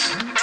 Thanks.